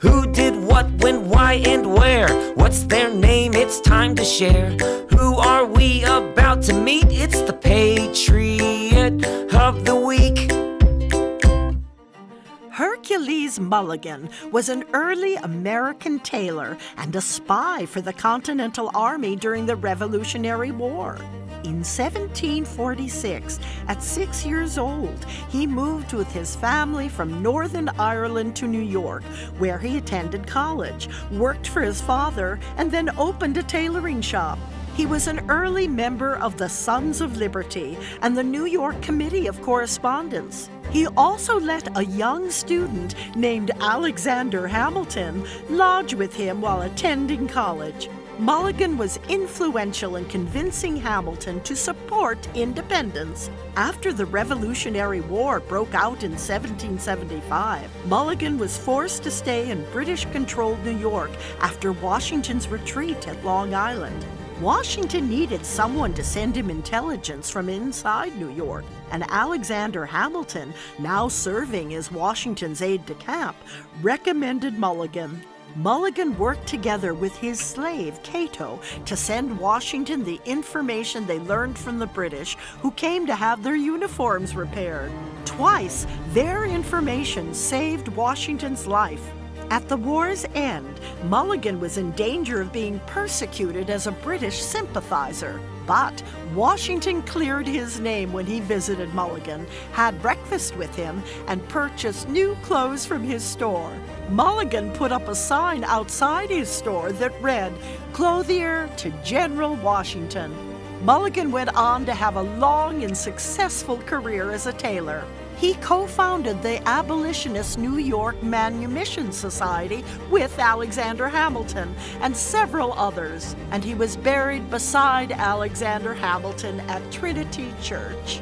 Who did what, when, why, and where? What's their name? It's time to share. Who are we about to meet? It's the Patriot of the Week. Hercules Mulligan was an early American tailor and a spy for the Continental Army during the Revolutionary War. In 1746, at six years old, he moved with his family from Northern Ireland to New York, where he attended college, worked for his father, and then opened a tailoring shop. He was an early member of the Sons of Liberty and the New York Committee of Correspondence. He also let a young student named Alexander Hamilton lodge with him while attending college. Mulligan was influential in convincing Hamilton to support independence. After the Revolutionary War broke out in 1775, Mulligan was forced to stay in British controlled New York after Washington's retreat at Long Island. Washington needed someone to send him intelligence from inside New York, and Alexander Hamilton, now serving as Washington's aide de camp, recommended Mulligan. Mulligan worked together with his slave, Cato, to send Washington the information they learned from the British, who came to have their uniforms repaired. Twice, their information saved Washington's life. At the war's end, Mulligan was in danger of being persecuted as a British sympathizer. But Washington cleared his name when he visited Mulligan, had breakfast with him, and purchased new clothes from his store. Mulligan put up a sign outside his store that read, Clothier to General Washington. Mulligan went on to have a long and successful career as a tailor. He co founded the Abolitionist New York Manumission Society with Alexander Hamilton and several others, and he was buried beside Alexander Hamilton at Trinity Church.